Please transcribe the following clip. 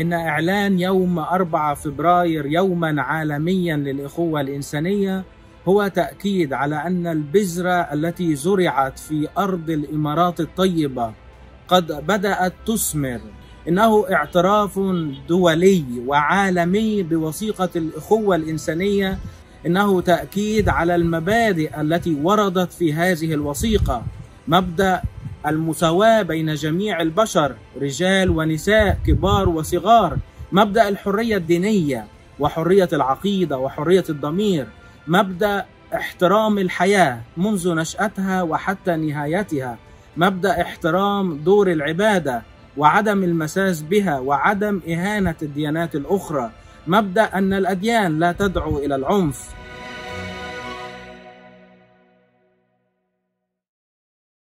إن إعلان يوم 4 فبراير يوما عالميا للإخوة الإنسانية هو تأكيد على أن البذرة التي زرعت في أرض الإمارات الطيبة قد بدأت تثمر. إنه اعتراف دولي وعالمي بوثيقة الإخوة الإنسانية. إنه تأكيد على المبادئ التي وردت في هذه الوثيقة. مبدأ المساواة بين جميع البشر رجال ونساء كبار وصغار. مبدأ الحرية الدينية وحرية العقيدة وحرية الضمير. مبدأ احترام الحياة منذ نشأتها وحتى نهايتها. مبدأ احترام دور العبادة وعدم المساس بها وعدم إهانة الديانات الأخرى. مبدأ أن الأديان لا تدعو إلى العنف.